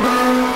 Bye.